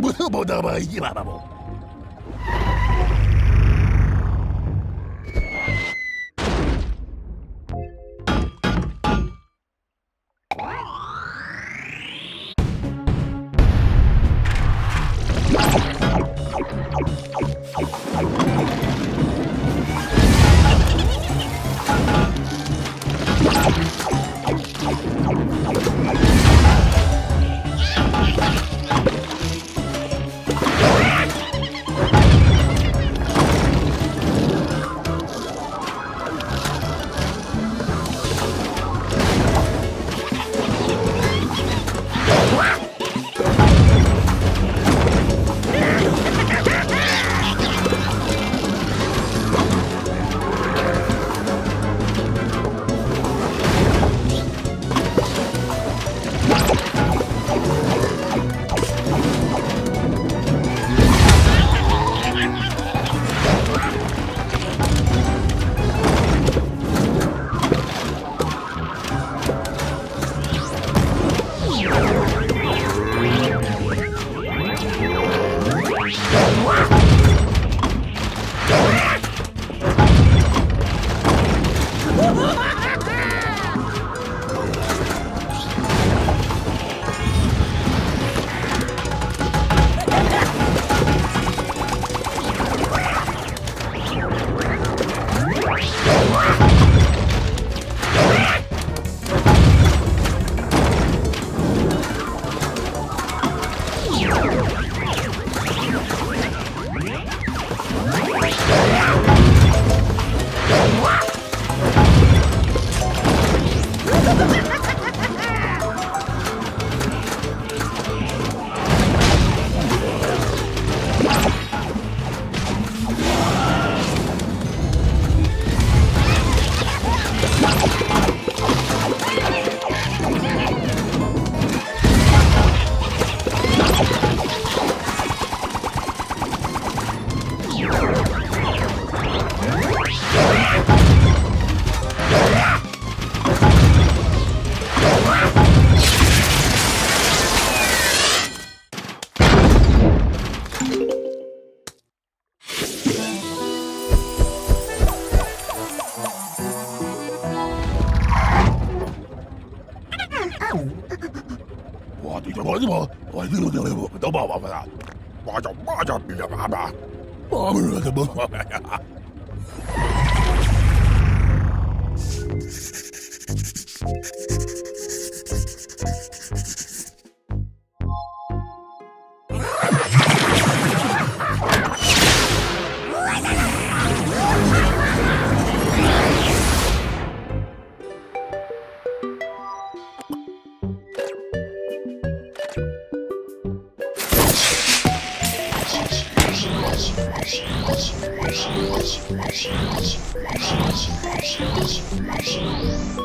Баба-баба, баба-баба. 我的我的我我的我的我都把我们啊，我叫我叫别爸爸，我们说的不我们呀。Thank you.